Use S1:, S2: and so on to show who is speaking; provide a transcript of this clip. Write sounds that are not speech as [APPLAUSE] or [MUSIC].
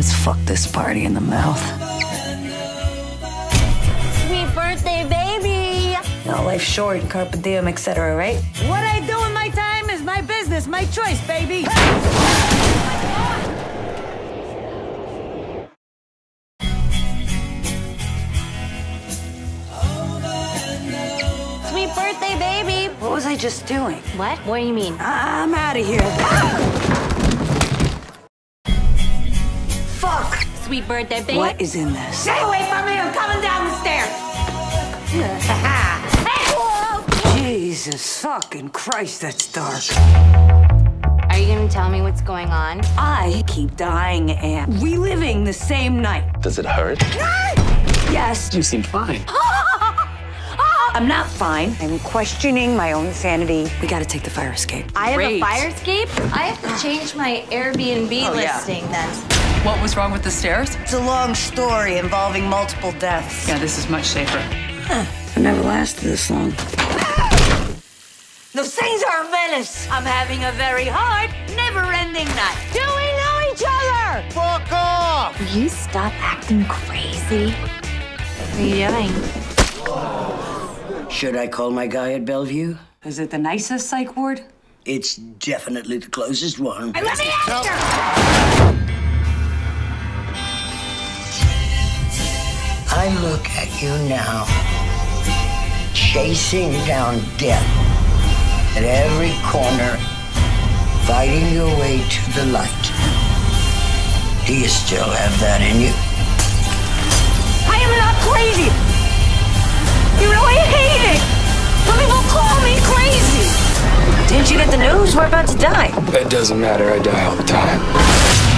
S1: Let's fuck this party in the mouth.
S2: Sweet birthday, baby!
S1: You know, life's short, carpe diem, etc., right?
S3: What I do in my time is my business, my choice, baby.
S2: Sweet birthday, baby!
S1: What was I just doing?
S2: What? What do you mean?
S1: I'm out of here. Fuck!
S2: Sweet birthday, baby.
S1: What is in this?
S3: Stay away from me! I'm coming down the stairs. [LAUGHS]
S1: Jesus fucking Christ, that's dark.
S2: Are you gonna tell me what's going on?
S1: I keep dying and reliving the same night.
S4: Does it hurt?
S1: Yes,
S4: You seem fine. [LAUGHS]
S1: I'm not fine. I'm questioning my own sanity. We gotta take the fire escape.
S2: I have a fire escape? I have to change my Airbnb
S1: Oh, yeah.
S2: listing then.
S5: What was wrong with the stairs?
S1: It's a long story involving multiple deaths.
S5: Yeah, this is much safer. Huh.
S1: I never lasted this long. Those things are a menace. I'm having a very hard, never-ending night.
S3: Do we know each other?
S4: Fuck off!
S2: Will you stop acting crazy? What are you doing?
S6: Should I call my guy at Bellevue?
S1: Is it the nicest psych ward?
S6: It's definitely the closest one.
S3: Let me answer!
S6: I look at you now, chasing down death at every corner, fighting your way to the light. Do you still have that in you?
S1: I am not crazy. You know I hate it. Some people call me crazy. Didn't you get the news? We're about to die.
S4: It doesn't matter, I die all the time.